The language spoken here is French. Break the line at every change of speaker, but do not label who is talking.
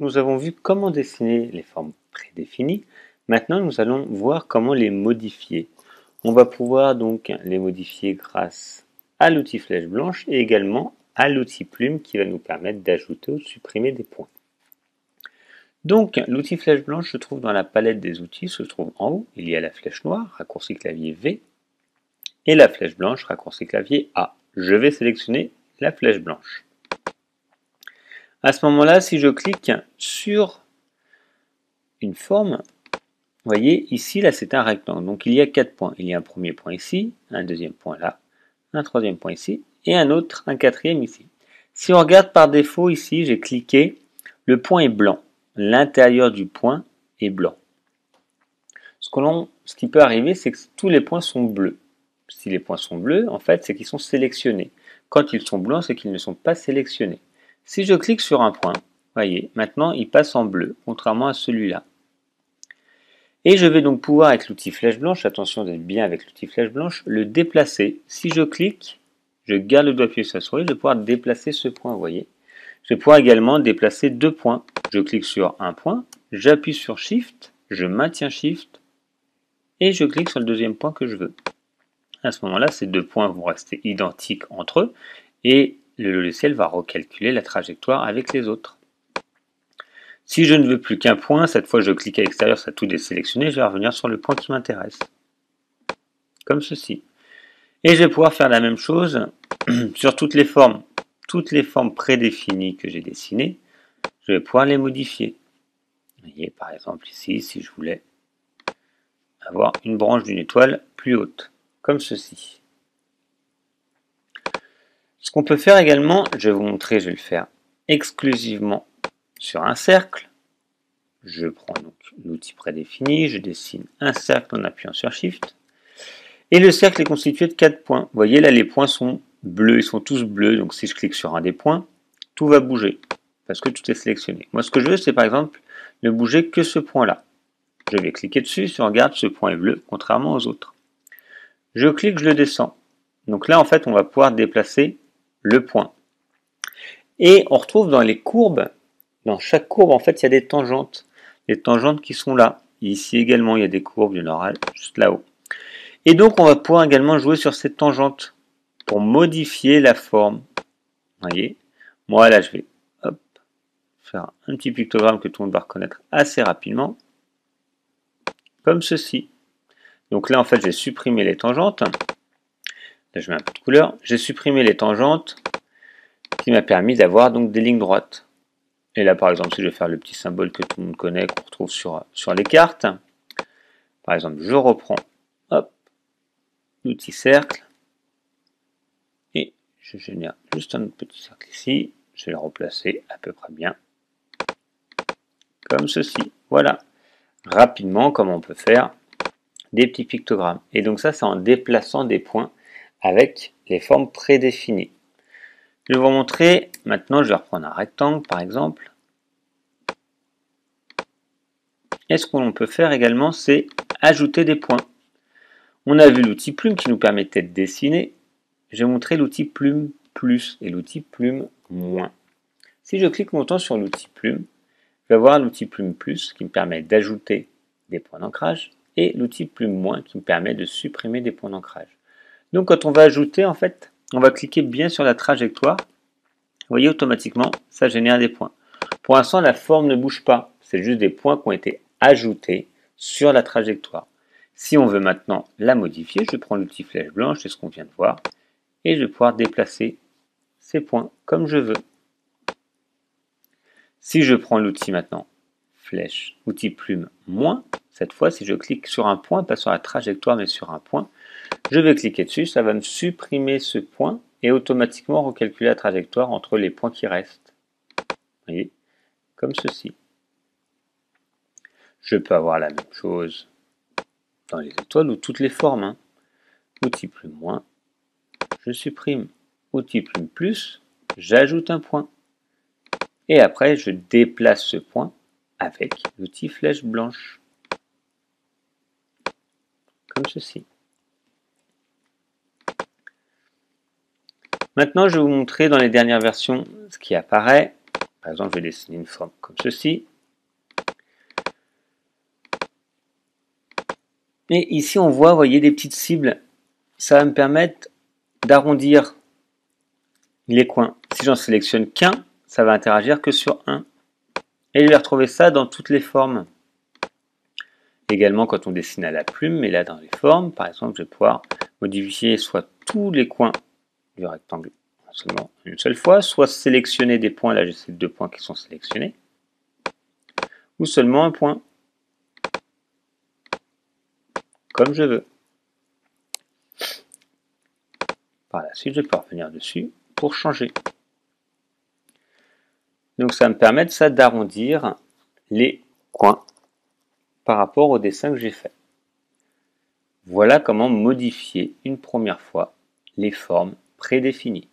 Nous avons vu comment dessiner les formes prédéfinies. Maintenant, nous allons voir comment les modifier. On va pouvoir donc les modifier grâce à l'outil flèche blanche et également à l'outil plume qui va nous permettre d'ajouter ou de supprimer des points. Donc l'outil flèche blanche se trouve dans la palette des outils, se trouve en haut, il y a la flèche noire, raccourci clavier V, et la flèche blanche, raccourci clavier A. Je vais sélectionner la flèche blanche. À ce moment-là, si je clique sur une forme, vous voyez, ici, là, c'est un rectangle. Donc, il y a quatre points. Il y a un premier point ici, un deuxième point là, un troisième point ici, et un autre, un quatrième ici. Si on regarde par défaut ici, j'ai cliqué, le point est blanc. L'intérieur du point est blanc. Ce, ce qui peut arriver, c'est que tous les points sont bleus. Si les points sont bleus, en fait, c'est qu'ils sont sélectionnés. Quand ils sont blancs, c'est qu'ils ne sont pas sélectionnés. Si je clique sur un point, voyez, maintenant il passe en bleu, contrairement à celui-là. Et je vais donc pouvoir, avec l'outil flèche blanche, attention d'être bien avec l'outil flèche blanche, le déplacer. Si je clique, je garde le doigt appuyé sur la souris, je vais pouvoir déplacer ce point, vous voyez. Je vais pouvoir également déplacer deux points. Je clique sur un point, j'appuie sur Shift, je maintiens Shift, et je clique sur le deuxième point que je veux. À ce moment-là, ces deux points vont rester identiques entre eux, et le logiciel va recalculer la trajectoire avec les autres. Si je ne veux plus qu'un point, cette fois je clique à l'extérieur, ça a tout désélectionné, je vais revenir sur le point qui m'intéresse. Comme ceci. Et je vais pouvoir faire la même chose sur toutes les formes. Toutes les formes prédéfinies que j'ai dessinées, je vais pouvoir les modifier. Vous voyez, par exemple ici, si je voulais avoir une branche d'une étoile plus haute, comme ceci. Ce qu'on peut faire également, je vais vous montrer, je vais le faire exclusivement sur un cercle. Je prends donc l'outil prédéfini, je dessine un cercle en appuyant sur Shift. Et le cercle est constitué de quatre points. Vous voyez là, les points sont bleus, ils sont tous bleus. Donc si je clique sur un des points, tout va bouger parce que tout est sélectionné. Moi, ce que je veux, c'est par exemple ne bouger que ce point-là. Je vais cliquer dessus. Si on regarde, ce point est bleu, contrairement aux autres. Je clique, je le descends. Donc là, en fait, on va pouvoir déplacer le point. Et on retrouve dans les courbes dans chaque courbe, en fait, il y a des tangentes. Les tangentes qui sont là. Ici également, il y a des courbes, il y juste là-haut. Et donc, on va pouvoir également jouer sur cette tangente pour modifier la forme. Voyez? Moi, là, je vais faire un petit pictogramme que tout le monde va reconnaître assez rapidement. Comme ceci. Donc là, en fait, j'ai supprimé les tangentes. Je mets un peu de couleur. J'ai supprimé les tangentes qui m'a permis d'avoir donc des lignes droites. Et là, par exemple, si je vais faire le petit symbole que tout le monde connaît, qu'on retrouve sur, sur les cartes, par exemple, je reprends l'outil cercle et je génère juste un petit cercle ici. Je vais le replacer à peu près bien comme ceci. Voilà, rapidement, comme on peut faire des petits pictogrammes. Et donc ça, c'est en déplaçant des points avec les formes prédéfinies. Je vais vous montrer, maintenant je vais reprendre un rectangle par exemple. Et ce qu'on peut faire également, c'est ajouter des points. On a vu l'outil plume qui nous permettait de dessiner. Je vais montrer l'outil plume plus et l'outil plume moins. Si je clique longtemps sur l'outil plume, je vais avoir l'outil plume plus qui me permet d'ajouter des points d'ancrage et l'outil plume moins qui me permet de supprimer des points d'ancrage. Donc quand on va ajouter, en fait, on va cliquer bien sur la trajectoire. Vous voyez, automatiquement, ça génère des points. Pour l'instant, la forme ne bouge pas. C'est juste des points qui ont été ajoutés sur la trajectoire. Si on veut maintenant la modifier, je prends l'outil flèche blanche, c'est ce qu'on vient de voir, et je vais pouvoir déplacer ces points comme je veux. Si je prends l'outil maintenant flèche, outil plume moins, cette fois, si je clique sur un point, pas sur la trajectoire, mais sur un point, je vais cliquer dessus, ça va me supprimer ce point et automatiquement recalculer la trajectoire entre les points qui restent. Vous voyez? Comme ceci. Je peux avoir la même chose dans les étoiles ou toutes les formes. Hein. Outil plus moins, je supprime. Outil plus plus, j'ajoute un point. Et après, je déplace ce point avec l'outil flèche blanche. Comme ceci. Maintenant, je vais vous montrer dans les dernières versions ce qui apparaît. Par exemple, je vais dessiner une forme comme ceci. Et ici, on voit, vous voyez, des petites cibles. Ça va me permettre d'arrondir les coins. Si j'en sélectionne qu'un, ça va interagir que sur un. Et je vais retrouver ça dans toutes les formes. Également quand on dessine à la plume, mais là dans les formes, par exemple, je vais pouvoir modifier soit tous les coins du rectangle seulement une seule fois, soit sélectionner des points, là j'ai ces deux points qui sont sélectionnés, ou seulement un point, comme je veux. Par la suite, je peux revenir dessus pour changer. Donc ça me permet ça d'arrondir les coins par rapport au dessin que j'ai fait. Voilà comment modifier une première fois les formes prédéfinies.